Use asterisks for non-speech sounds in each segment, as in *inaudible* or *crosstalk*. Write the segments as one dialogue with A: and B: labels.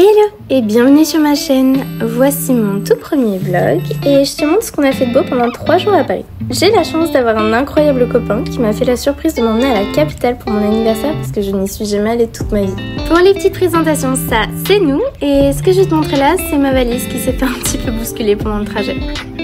A: Hello et bienvenue sur ma chaîne. Voici mon tout premier vlog et je te montre ce qu'on a fait de beau pendant 3 jours à Paris. J'ai la chance d'avoir un incroyable copain qui m'a fait la surprise de m'emmener à la capitale pour mon anniversaire parce que je n'y suis jamais allée toute ma vie. Pour les petites présentations, ça c'est nous et ce que je vais te montrer là c'est ma valise qui s'est fait un petit peu bousculer pendant le trajet.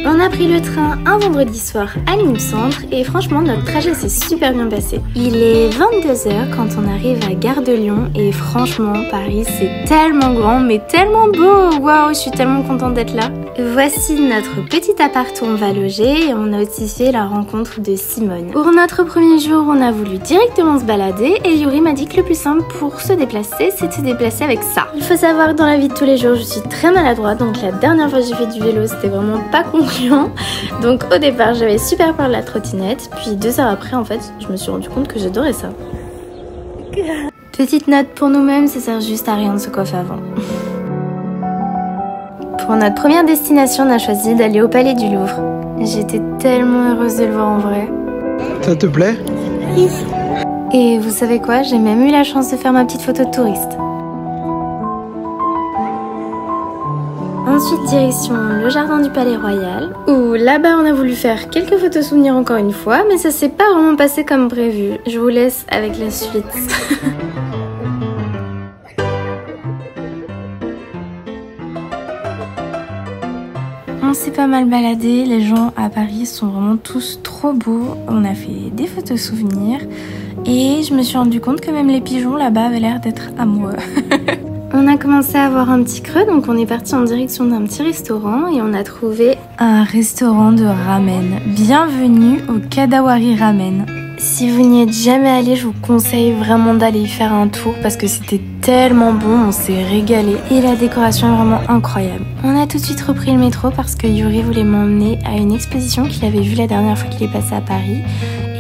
A: On a pris le train un vendredi soir à Nîmes Centre et franchement notre trajet s'est super bien passé. Il est 22h quand on arrive à Gare de Lyon et franchement Paris c'est tellement grand mais tellement beau Waouh je suis tellement contente d'être là Voici notre petit appart où on va loger et on a aussi fait la rencontre de Simone. Pour notre premier jour on a voulu directement se balader et Yuri m'a dit que le plus simple pour se déplacer c'est de se déplacer avec ça. Il faut savoir que dans la vie de tous les jours je suis très maladroite donc la dernière fois que j'ai fait du vélo c'était vraiment pas *laughs* concret donc au départ, j'avais super peur de la trottinette. Puis deux heures après, en fait, je me suis rendu compte que j'adorais ça. Petite note pour nous-mêmes, ça sert juste à rien de se coiffer avant. *laughs* Pour notre première destination, on a choisi d'aller au Palais du Louvre. J'étais tellement heureuse de le voir en vrai.
B: Ça te plaît?
A: Et vous savez quoi? J'ai même eu la chance de faire ma petite photo de touriste. Ensuite, direction le jardin du Palais Royal, où là-bas on a voulu faire quelques photos souvenirs encore une fois, mais ça s'est pas vraiment passé comme prévu. Je vous laisse avec la suite. *laughs* On s'est pas mal baladé, les gens à Paris sont vraiment tous trop beaux. On a fait des photos souvenirs et je me suis rendu compte que même les pigeons là-bas avaient l'air d'être amoureux. *laughs* On a commencé à avoir un petit creux, donc on est parti en direction d'un petit restaurant et on a trouvé un restaurant de ramen. Bienvenue au Kadawari Ramen. Si vous n'y êtes jamais allé, je vous conseille vraiment d'aller y faire un tour parce que c'était tellement bon, on s'est régalé et la décoration est vraiment incroyable. On a tout de suite repris le métro parce que Yuri voulait m'emmener à une exposition qu'il avait vue la dernière fois qu'il est passé à Paris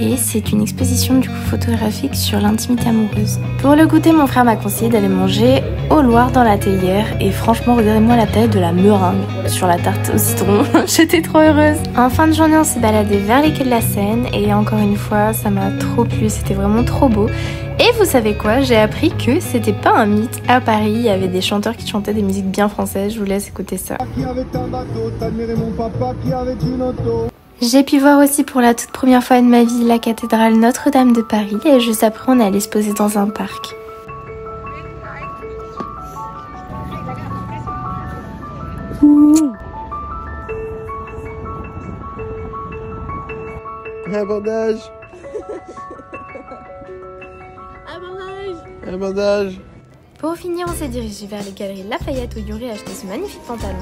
A: et c'est une exposition du coup photographique sur l'intimité amoureuse. Pour le goûter, mon frère m'a conseillé d'aller manger au Loir dans la théière et franchement, regardez-moi la taille de la meringue sur la tarte au citron. *laughs* J'étais trop heureuse. En fin de journée, on s'est baladé vers les quais de la Seine et encore une fois, ça m'a trop plu, c'était vraiment trop beau. Et vous savez quoi J'ai appris que c'était pas un mythe. À Paris, il y avait des chanteurs qui chantaient des musiques bien françaises. Je vous laisse écouter ça. J'ai pu voir aussi pour la toute première fois de ma vie la cathédrale Notre-Dame de Paris et juste après on est allé se poser dans un parc.
B: Abordage *laughs*
C: Abordage
B: Abordage
A: Pour finir, on s'est dirigé vers les galeries Lafayette où Yuri a acheté ce magnifique pantalon.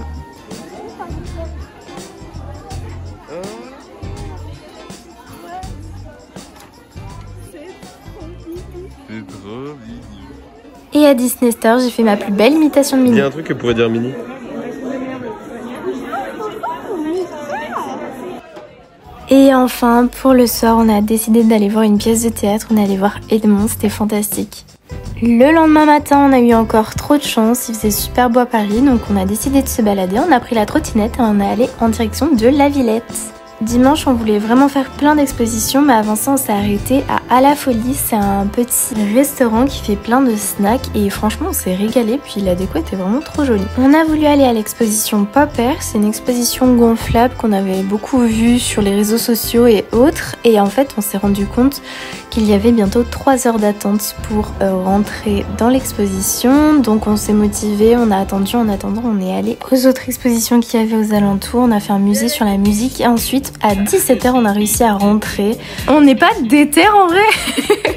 A: Et à Disney Store, j'ai fait ma plus belle imitation de
C: Il
A: Minnie.
C: y a un truc que pourrait dire Mini.
A: Et enfin, pour le soir, on a décidé d'aller voir une pièce de théâtre. On est allé voir Edmond, c'était fantastique. Le lendemain matin, on a eu encore trop de chance. Il faisait super beau à Paris, donc on a décidé de se balader. On a pris la trottinette et on est allé en direction de la Villette. Dimanche, on voulait vraiment faire plein d'expositions, mais avant ça, on s'est arrêté à À la Folie. C'est un petit restaurant qui fait plein de snacks et franchement, on s'est régalé. Puis la déco était vraiment trop jolie. On a voulu aller à l'exposition Popper. C'est une exposition gonflable qu'on avait beaucoup vue sur les réseaux sociaux et autres. Et en fait, on s'est rendu compte qu'il y avait bientôt 3 heures d'attente pour euh, rentrer dans l'exposition. Donc on s'est motivé, on a attendu, en attendant on est allé aux autres expositions qu'il y avait aux alentours. On a fait un musée sur la musique et ensuite à 17h on a réussi à rentrer. On n'est pas déter en vrai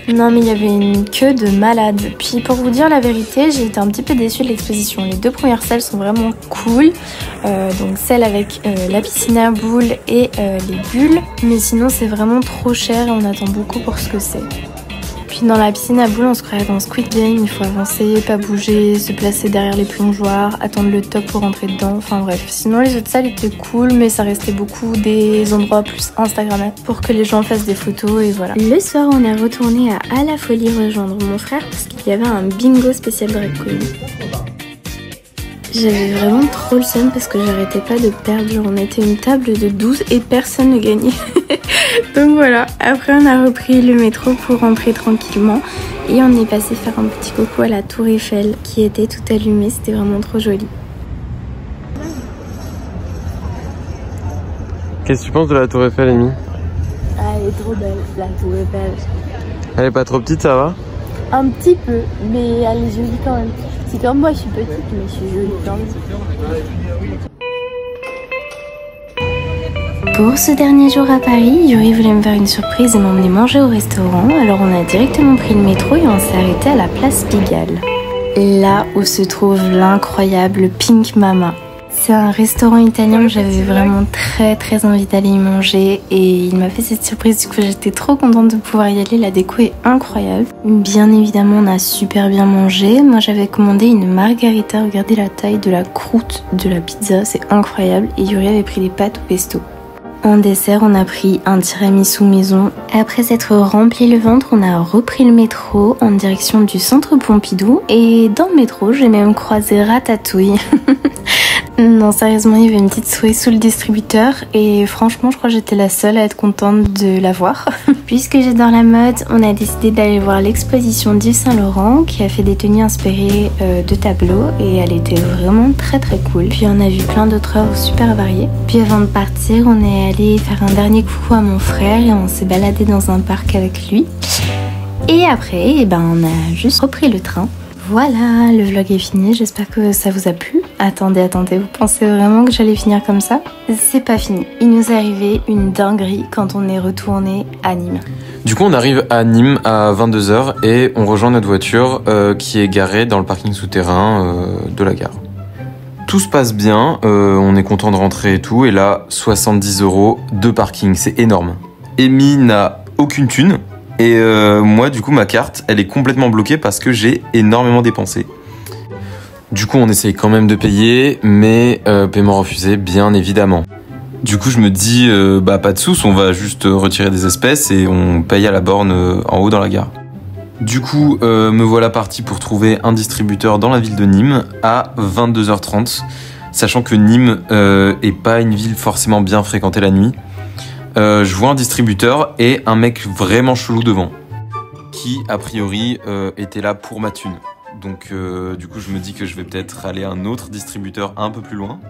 A: *laughs* Non mais il y avait une queue de malade. Puis pour vous dire la vérité, j'ai été un petit peu déçue de l'exposition. Les deux premières salles sont vraiment cool. Euh, donc celle avec euh, la piscine à boules et euh, les bulles. Mais sinon c'est vraiment trop cher et on attend beaucoup pour ce que c'est. Puis dans la piscine à boules, on se croirait dans Squid Game, il faut avancer, pas bouger, se placer derrière les plongeoires, attendre le top pour rentrer dedans, enfin bref. Sinon les autres salles étaient cool, mais ça restait beaucoup des endroits plus Instagrammables pour que les gens fassent des photos et voilà. Le soir, on est retourné à À la Folie rejoindre mon frère parce qu'il y avait un bingo spécial drag. J'avais vraiment trop le seum parce que j'arrêtais pas de perdre. On était une table de 12 et personne ne gagnait. *laughs* Donc voilà, après on a repris le métro pour rentrer tranquillement. Et on est passé faire un petit coucou à la tour Eiffel qui était tout allumée, c'était vraiment trop joli.
C: Qu'est-ce que tu penses de la tour Eiffel, Amy?
A: Ah, elle est trop belle, la tour Eiffel.
C: Elle est pas trop petite, ça va?
A: Un petit peu, mais elle est jolie quand même. C'est comme moi, je suis petite, mais je suis jolie. Pour ce dernier jour à Paris, Yuri voulait me faire une surprise et m'emmener manger au restaurant, alors on a directement pris le métro et on s'est arrêté à la place Pigalle. Là où se trouve l'incroyable Pink Mama. C'est un restaurant italien j'avais vraiment très très envie d'aller y manger et il m'a fait cette surprise du coup j'étais trop contente de pouvoir y aller, la déco est incroyable. Bien évidemment on a super bien mangé, moi j'avais commandé une margarita, regardez la taille de la croûte de la pizza, c'est incroyable et Yuri avait pris des pâtes au pesto. En dessert, on a pris un tiramisu maison. Après s'être rempli le ventre, on a repris le métro en direction du centre Pompidou. Et dans le métro, j'ai même croisé Ratatouille. *laughs* Non, sérieusement, il y avait une petite souris sous le distributeur et franchement, je crois j'étais la seule à être contente de la voir. *laughs* Puisque j'adore la mode, on a décidé d'aller voir l'exposition d'Yves Saint Laurent qui a fait des tenues inspirées euh, de tableaux et elle était vraiment très très cool. Puis on a vu plein d'autres œuvres super variées. Puis avant de partir, on est allé faire un dernier coucou à mon frère et on s'est baladé dans un parc avec lui. Et après, eh ben, on a juste repris le train. Voilà, le vlog est fini, j'espère que ça vous a plu. Attendez, attendez, vous pensez vraiment que j'allais finir comme ça? C'est pas fini. Il nous est arrivé une dinguerie quand on est retourné à Nîmes.
C: Du coup, on arrive à Nîmes à 22h et on rejoint notre voiture euh, qui est garée dans le parking souterrain euh, de la gare. Tout se passe bien, euh, on est content de rentrer et tout, et là, 70 euros de parking, c'est énorme. Amy n'a aucune thune, et euh, moi, du coup, ma carte, elle est complètement bloquée parce que j'ai énormément dépensé. Du coup, on essaye quand même de payer, mais euh, paiement refusé, bien évidemment. Du coup, je me dis, euh, bah pas de sous, on va juste retirer des espèces et on paye à la borne en haut dans la gare. Du coup, me voilà parti pour trouver un distributeur dans la ville de Nîmes à 22h30, sachant que Nîmes est pas une ville forcément bien fréquentée la nuit. Euh, je vois un distributeur et un mec vraiment chelou devant, qui a priori euh, était là pour ma thune. Donc euh, du coup je me dis que je vais peut-être aller à un autre distributeur un peu plus loin.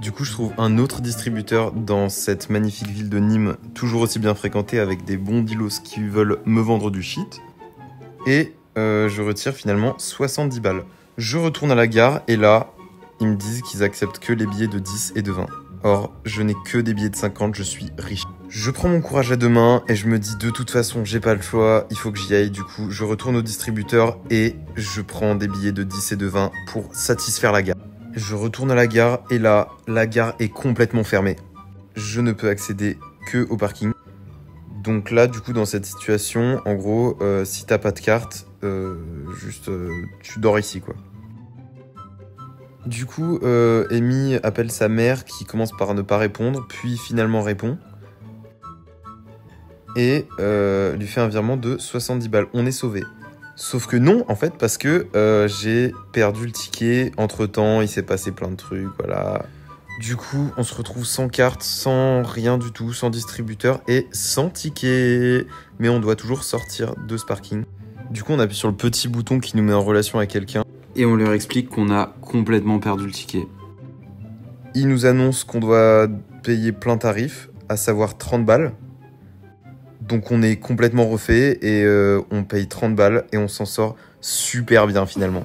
C: Du coup je trouve un autre distributeur dans cette magnifique ville de Nîmes, toujours aussi bien fréquentée avec des bons qui veulent me vendre du shit. Et je retire finalement 70 balles. Je retourne à la gare et là ils me disent qu'ils acceptent que les billets de 10 et de 20. Or, je n'ai que des billets de 50, je suis riche. Je prends mon courage à deux mains et je me dis de toute façon, j'ai pas le choix, il faut que j'y aille. Du coup, je retourne au distributeur et je prends des billets de 10 et de 20 pour satisfaire la gare. Je retourne à la gare et là, la gare est complètement fermée. Je ne peux accéder que au parking. Donc là, du coup, dans cette situation, en gros, euh, si t'as pas de carte, euh, juste euh, tu dors ici, quoi. Du coup, Amy appelle sa mère qui commence par ne pas répondre, puis finalement répond. Et euh, lui fait un virement de 70 balles. On est sauvé. Sauf que non, en fait, parce que euh, j'ai perdu le ticket. Entre temps, il s'est passé plein de trucs, voilà. Du coup, on se retrouve sans carte, sans rien du tout, sans distributeur et sans ticket. Mais on doit toujours sortir de ce parking. Du coup, on appuie sur le petit bouton qui nous met en relation avec quelqu'un
D: Et on leur explique qu'on a complètement perdu le ticket.
C: Il nous annonce qu'on doit payer plein tarif, à savoir 30 balles. Donc on est complètement refait et euh, on paye 30 balles et on s'en sort super bien finalement.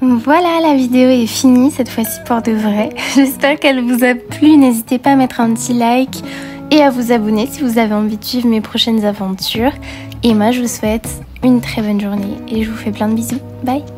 A: Voilà, la vidéo est finie cette fois-ci pour de vrai. *laughs* J'espère qu'elle vous a plu. N'hésitez pas à mettre un petit like et à vous abonner si vous avez envie de suivre mes prochaines aventures. Et moi, je vous souhaite une très bonne journée et je vous fais plein de bisous. Bye